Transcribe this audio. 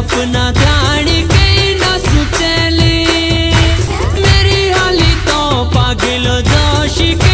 अपना ध्यान कहीं ना मेरी हाली तो पागल जोश के